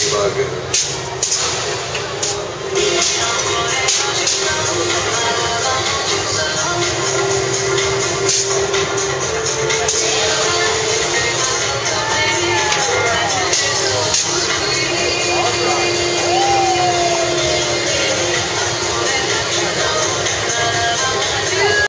to